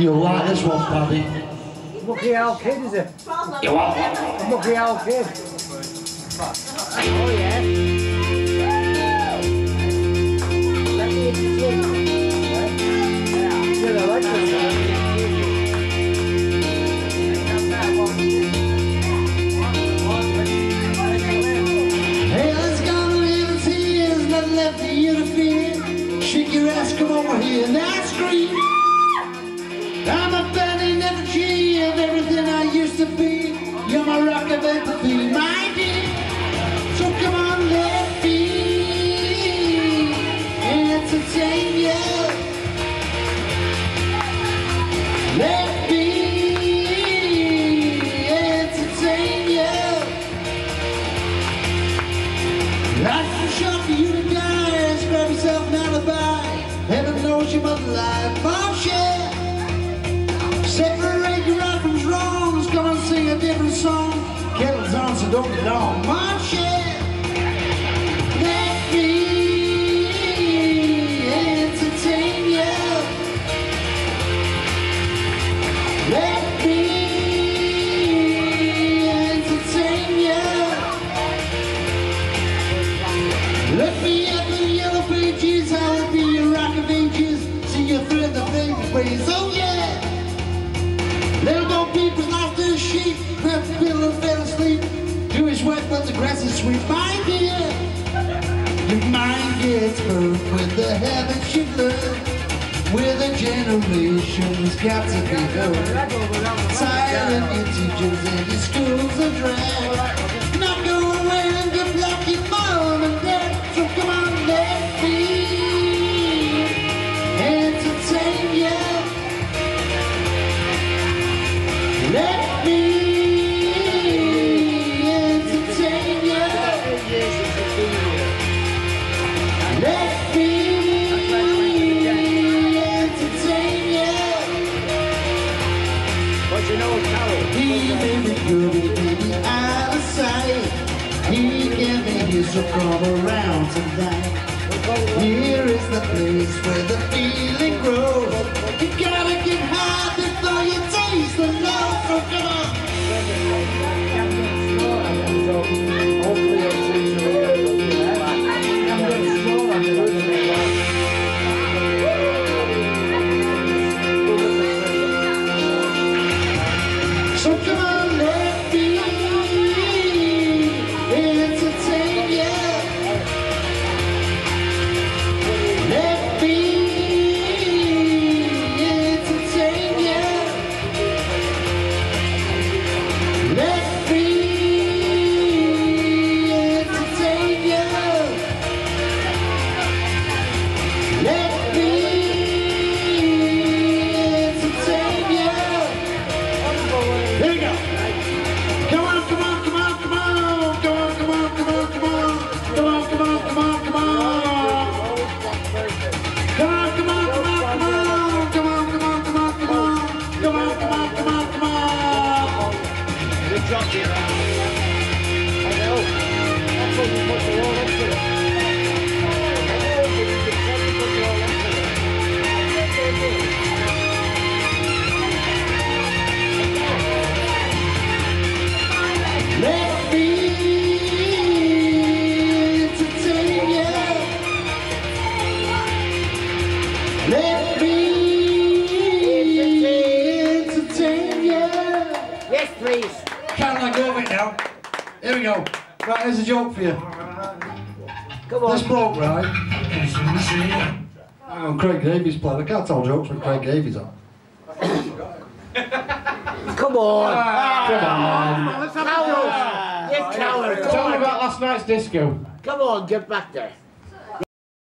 You'll like this one, Paddy. Mucky old kid, is it? You what? A mucky old kid. Oh, yeah. Let me entertain you. Yeah, I like this Hey, let's go to live tears, nothing left for you to fear. Shake your ass, come over here, now scream. Too for you to die. Grab yourself an alibi. Heaven knows you must lie. Bullshit. Separate your right from wrongs. Come and sing a different song. Kettle's on, so don't get on. My shit. The grass is my. Your mind gets hurt with the habits you've learned. With a generation's got to be heard. Silent your teachers and your schools are dry. You so come around tonight. Here is the place where the feeling grows. You gotta get high before you taste the love. So come on. Hopefully I'll jockey. We go. Right, here's a joke for you. Come on. This bloke, right? Hang on, Craig Davies playing. I can't tell jokes when Craig Davies on. Come on. Ah. Come on. Coward. Yes, coward. Tell me about last night's disco. Come on, get back there.